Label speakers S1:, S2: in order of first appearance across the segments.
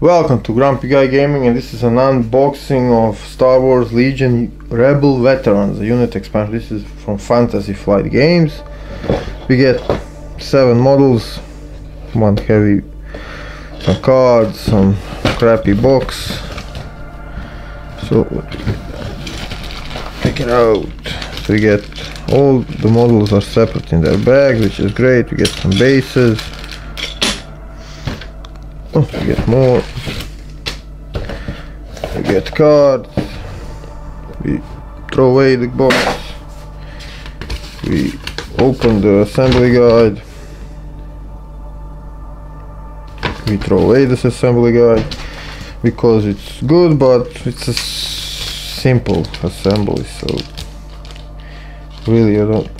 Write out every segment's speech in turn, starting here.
S1: Welcome to Grumpy Guy Gaming and this is an unboxing of Star Wars Legion Rebel Veterans, a unit expansion. This is from Fantasy Flight Games. We get seven models, one heavy, some cards, some crappy box. So check it out. We get all the models are separate in their bag, which is great. We get some bases. Oh, we get more. We get cards. We throw away the box. We open the assembly guide. We throw away this assembly guide because it's good, but it's a simple assembly. So really, I don't.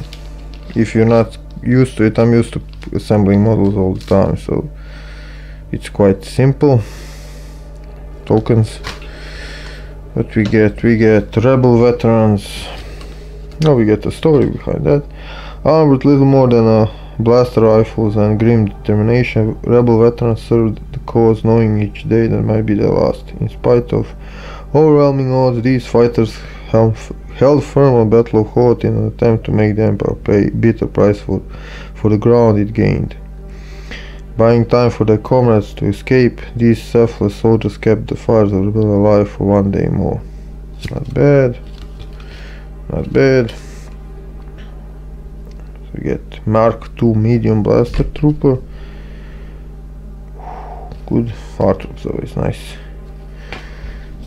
S1: If you're not used to it, I'm used to assembling models all the time, so it's quite simple. Tokens what we get. We get rebel veterans. Now we get a story behind that. Armed with little more than a blaster rifles and grim determination rebel veterans served the cause knowing each day that might be their last. In spite of overwhelming odds these fighters held firm on battle of Hoth in an attempt to make the emperor pay bitter price for, for the ground it gained Buying time for their comrades to escape, these selfless soldiers kept the fires of the rebellion alive for one day more. Not bad. Not bad. So we get Mark II medium blaster trooper. Good artwork always nice.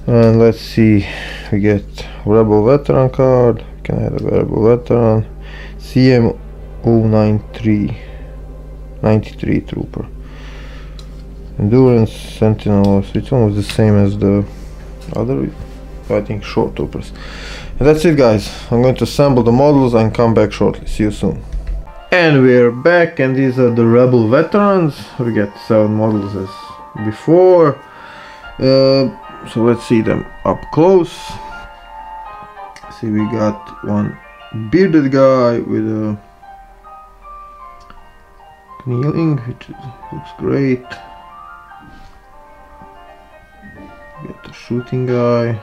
S1: And let's see, we get Rebel Veteran card. Can I have a Rebel Veteran? CM 093. 93 trooper. Endurance sentinel one was the same as the other I think short troopers. And that's it guys. I'm going to assemble the models and come back shortly. See you soon. And we're back and these are the rebel veterans. We get seven models as before. Uh, so let's see them up close. See we got one bearded guy with a kneeling which looks great. Get the shooting guy.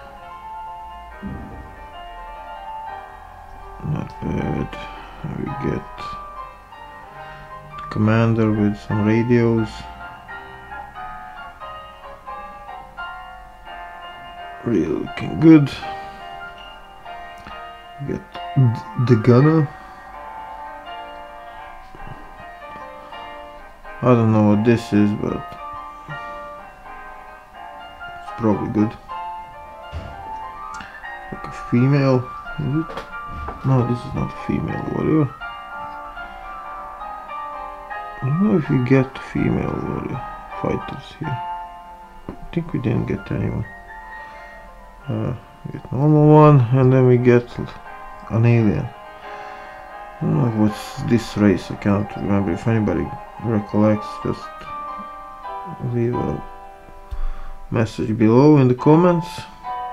S1: Not bad. We get commander with some radios. Really looking good. Get the gunner I don't know what this is, but it's probably good. Like a female, is it? No, this is not a female warrior. I don't know if we get female warrior fighters here. I think we didn't get anyone. Uh, get normal one, and then we get an alien. Know what's this race, I can't remember if anybody recollects, just leave a message below in the comments,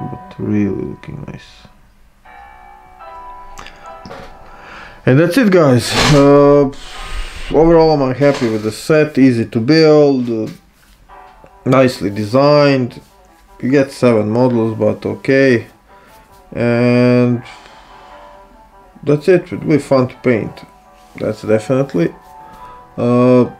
S1: but really looking nice. And that's it guys, uh, overall I'm happy with the set, easy to build, nicely designed, you get 7 models but okay, and that's it, will be fun to paint, that's definitely. Uh,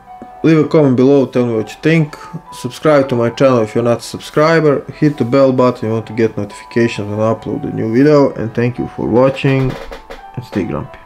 S1: leave a comment below, tell me what you think. Subscribe to my channel if you're not a subscriber. Hit the bell button if you want to get notifications when I upload a new video. And thank you for watching and stay grumpy.